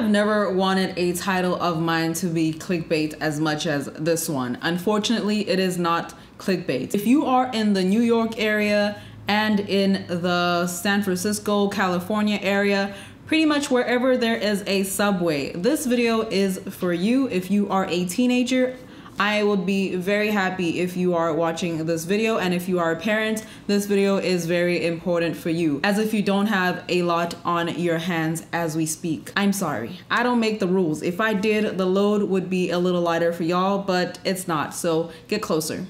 have never wanted a title of mine to be clickbait as much as this one. Unfortunately, it is not clickbait. If you are in the New York area and in the San Francisco, California area, pretty much wherever there is a subway, this video is for you if you are a teenager I would be very happy if you are watching this video and if you are a parent, this video is very important for you as if you don't have a lot on your hands as we speak. I'm sorry, I don't make the rules. If I did, the load would be a little lighter for y'all, but it's not, so get closer.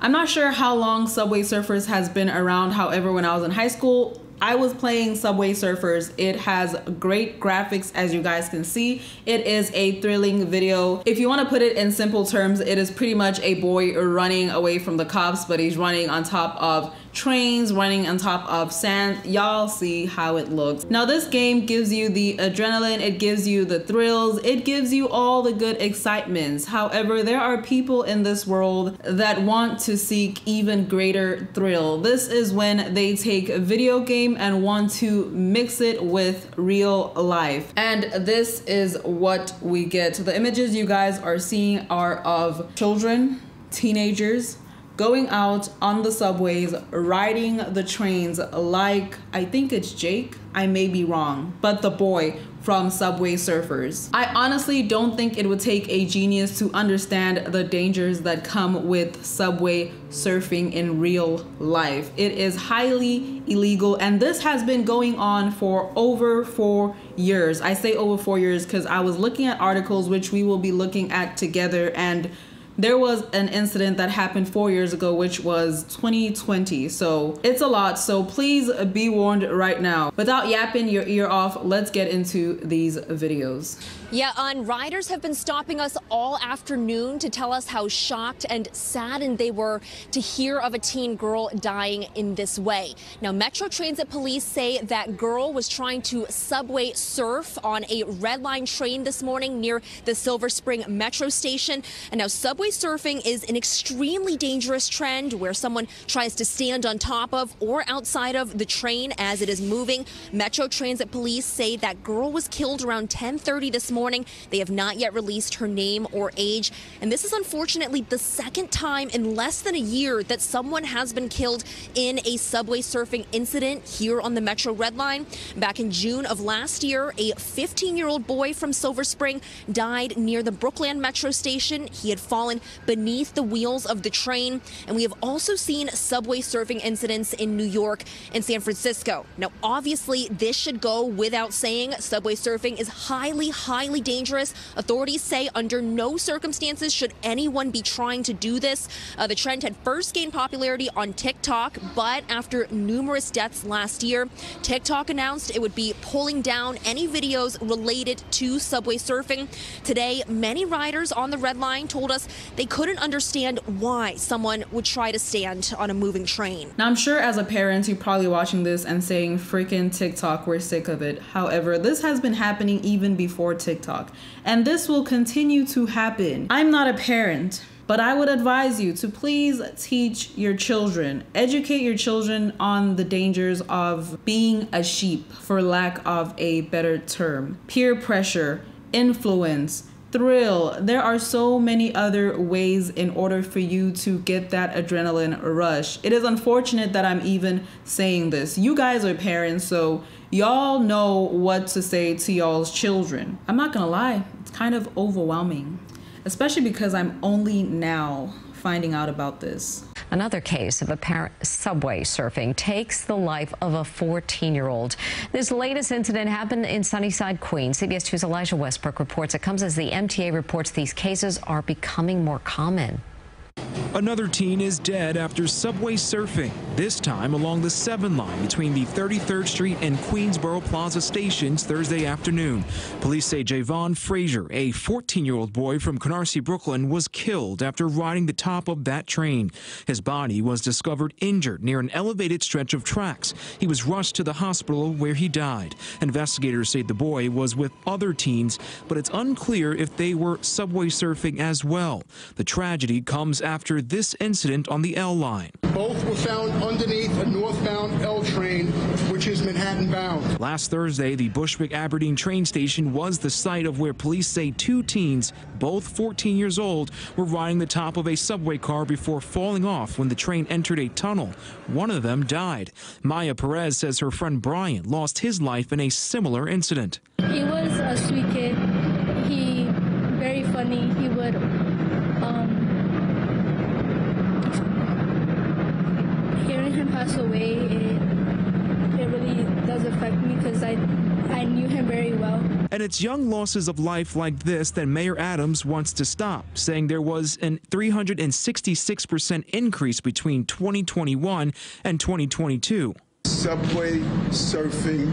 I'm not sure how long Subway Surfers has been around. However, when I was in high school, I was playing Subway Surfers. It has great graphics as you guys can see. It is a thrilling video. If you want to put it in simple terms, it is pretty much a boy running away from the cops, but he's running on top of trains running on top of sand. Y'all see how it looks. Now this game gives you the adrenaline, it gives you the thrills, it gives you all the good excitements. However, there are people in this world that want to seek even greater thrill. This is when they take a video game and want to mix it with real life. And this is what we get. The images you guys are seeing are of children, teenagers, going out on the subways, riding the trains like I think it's Jake. I may be wrong, but the boy from Subway Surfers. I honestly don't think it would take a genius to understand the dangers that come with subway surfing in real life. It is highly illegal, and this has been going on for over four years. I say over four years because I was looking at articles which we will be looking at together and there was an incident that happened four years ago, which was 2020. So it's a lot. So please be warned right now. Without yapping your ear off, let's get into these videos. Yeah, on riders have been stopping us all afternoon to tell us how shocked and saddened they were to hear of a teen girl dying in this way. Now, Metro Transit police say that girl was trying to subway surf on a red line train this morning near the Silver Spring Metro station. And now subway surfing is an extremely dangerous trend where someone tries to stand on top of or outside of the train as it is moving. Metro Transit police say that girl was killed around 1030 this morning. They have not yet released her name or age. And this is unfortunately the second time in less than a year that someone has been killed in a subway surfing incident here on the Metro Red Line. Back in June of last year, a 15 year old boy from Silver Spring died near the Brookland Metro station. He had fallen beneath the wheels of the train. And we have also seen subway surfing incidents in New York and San Francisco. Now, obviously, this should go without saying. Subway surfing is highly, highly highly dangerous. Authorities say under no circumstances should anyone be trying to do this. Uh, the trend had first gained popularity on TikTok, but after numerous deaths last year, TikTok announced it would be pulling down any videos related to subway surfing. Today, many riders on the red line told us they couldn't understand why someone would try to stand on a moving train. Now, I'm sure as a parent, you're probably watching this and saying, freaking TikTok, we're sick of it. However, this has been happening even before TikTok. And this will continue to happen. I'm not a parent, but I would advise you to please teach your children, educate your children on the dangers of being a sheep, for lack of a better term. Peer pressure, influence, thrill. There are so many other ways in order for you to get that adrenaline rush. It is unfortunate that I'm even saying this. You guys are parents, so y'all know what to say to y'all's children. I'm not gonna lie, it's kind of overwhelming, especially because I'm only now finding out about this. Another case of apparent subway surfing takes the life of a 14-year-old. This latest incident happened in Sunnyside, Queens. CBS 2's Elijah Westbrook reports it comes as the MTA reports these cases are becoming more common. Another teen is dead after subway surfing, this time along the 7 line between the 33rd Street and Queensboro Plaza stations Thursday afternoon. Police say Javon Frazier, a 14-year-old boy from Canarsie, Brooklyn, was killed after riding the top of that train. His body was discovered injured near an elevated stretch of tracks. He was rushed to the hospital where he died. Investigators say the boy was with other teens, but it's unclear if they were subway surfing as well. The tragedy comes after this incident on the L line. Both were found underneath a northbound L train, which is Manhattan Manhattan bound. Last Thursday, the Bushwick Aberdeen train station was the site of where police say two teens, both 14 years old, were riding the top of a subway car before falling off when the train entered a tunnel. One of them died. Maya Perez says her friend Brian lost his life in a similar incident. He was a sweet kid. He very funny. He would um, him pass away. It, it really does affect me because I I knew him very well. And it's young losses of life like this that Mayor Adams wants to stop, saying there was an 366% increase between 2021 and 2022. Subway surfing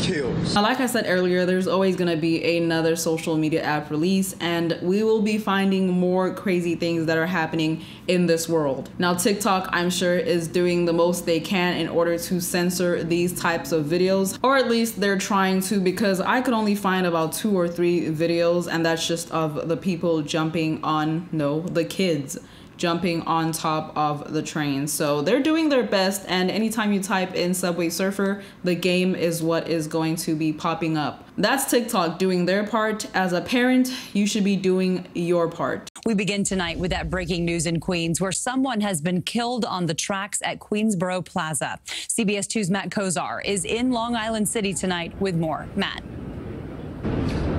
kills. Like I said earlier, there's always going to be another social media app release, and we will be finding more crazy things that are happening in this world. Now, TikTok, I'm sure, is doing the most they can in order to censor these types of videos, or at least they're trying to, because I could only find about two or three videos, and that's just of the people jumping on, no, the kids jumping on top of the train. So they're doing their best, and anytime you type in Subway Surfer, the game is what is going to be popping up. That's TikTok doing their part. As a parent, you should be doing your part. We begin tonight with that breaking news in Queens, where someone has been killed on the tracks at Queensboro Plaza. CBS 2's Matt Kozar is in Long Island City tonight with more. Matt.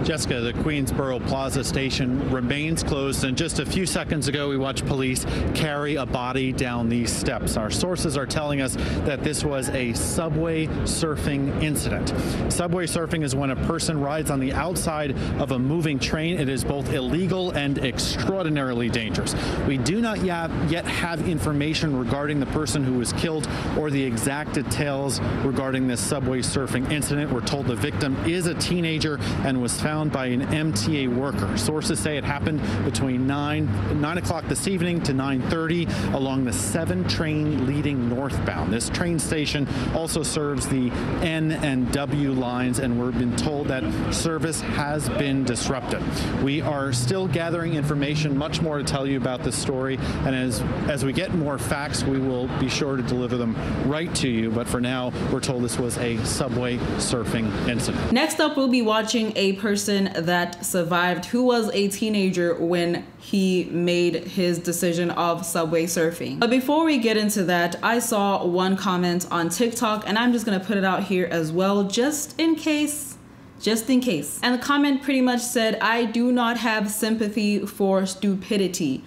Jessica, the Queensboro Plaza station remains closed, and just a few seconds ago, we watched police carry a body down these steps. Our sources are telling us that this was a subway surfing incident. Subway surfing is when a person rides on the outside of a moving train. It is both illegal and extraordinarily dangerous. We do not yet have information regarding the person who was killed or the exact details regarding this subway surfing incident. We're told the victim is a teenager and was found by an MTA worker. Sources say it happened between 9, 9 o'clock this evening to 9.30 along the 7 train leading northbound. This train station also serves the N and W lines and we've been told that service has been disrupted. We are still gathering information, much more to tell you about this story, and as, as we get more facts, we will be sure to deliver them right to you, but for now, we're told this was a subway surfing incident. Next up, we'll be watching a person person that survived who was a teenager when he made his decision of subway surfing. But before we get into that, I saw one comment on TikTok and I'm just gonna put it out here as well, just in case just in case. And the comment pretty much said, I do not have sympathy for stupidity.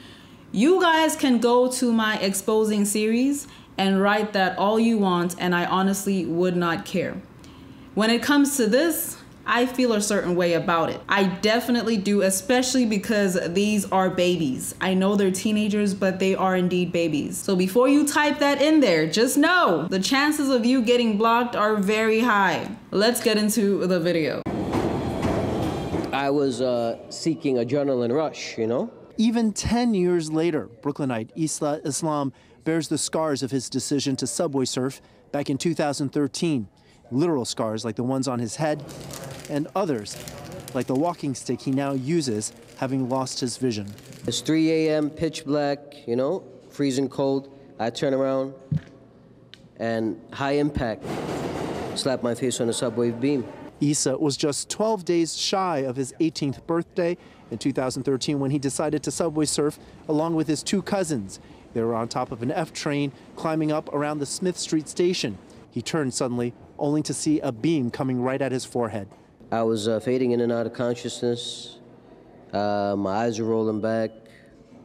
You guys can go to my exposing series and write that all you want, and I honestly would not care. When it comes to this, I feel a certain way about it. I definitely do, especially because these are babies. I know they're teenagers, but they are indeed babies. So before you type that in there, just know the chances of you getting blocked are very high. Let's get into the video. I was uh, seeking adrenaline rush, you know? Even 10 years later, Brooklynite Issa Islam bears the scars of his decision to subway surf back in 2013 literal scars like the ones on his head, and others, like the walking stick he now uses, having lost his vision. It's 3 a.m., pitch black, you know, freezing cold. I turn around and high impact slap my face on a subway beam. Issa was just 12 days shy of his 18th birthday in 2013 when he decided to subway surf along with his two cousins. They were on top of an F train climbing up around the Smith Street station. He turned suddenly only to see a beam coming right at his forehead. I was uh, fading in and out of consciousness. Uh, my eyes are rolling back.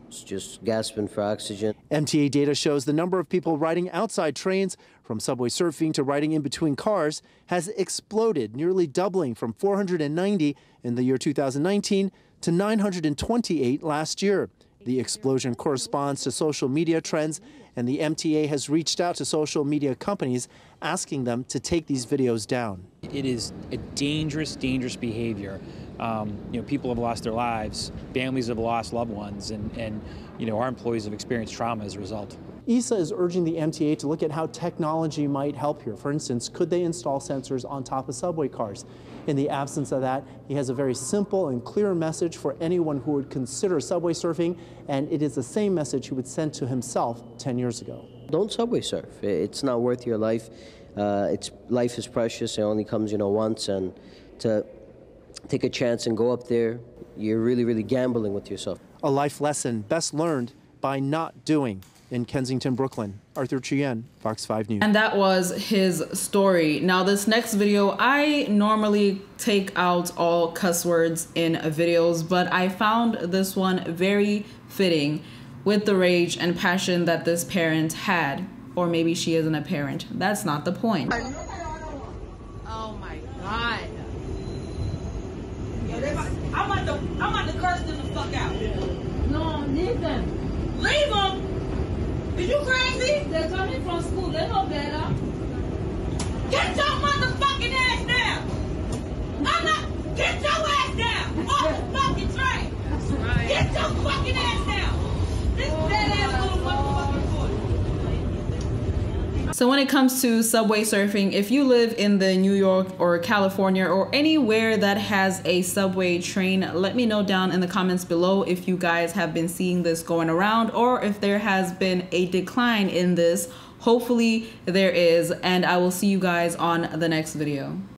It's just gasping for oxygen. MTA data shows the number of people riding outside trains, from subway surfing to riding in between cars, has exploded, nearly doubling from 490 in the year 2019 to 928 last year. The explosion corresponds to social media trends, and the MTA has reached out to social media companies asking them to take these videos down. It is a dangerous, dangerous behavior. Um, you know, people have lost their lives, families have lost loved ones, and, and you know, our employees have experienced trauma as a result. Issa is urging the MTA to look at how technology might help here. For instance, could they install sensors on top of subway cars? In the absence of that, he has a very simple and clear message for anyone who would consider subway surfing, and it is the same message he would send to himself 10 years ago. Don't subway surf. It's not worth your life. Uh, it's life is precious. It only comes, you know, once, and to take a chance and go up there, you're really, really gambling with yourself. A life lesson best learned by not doing. In Kensington, Brooklyn, Arthur Chien, Fox 5 News. And that was his story. Now, this next video, I normally take out all cuss words in videos, but I found this one very fitting with the rage and passion that this parent had. Or maybe she isn't a parent. That's not the point. Oh my God. I'm about to, I'm about to curse them the fuck out. No, leave them. Leave them? Are you crazy? They're coming from school. They know better. Get your motherfucking ass down. I'm not. Get your ass down. Off the fucking train. Right. Get your fucking ass down. This dead ass little motherfucking So when it comes to subway surfing, if you live in the New York or California or anywhere that has a subway train, let me know down in the comments below if you guys have been seeing this going around or if there has been a decline in this. Hopefully there is, and I will see you guys on the next video.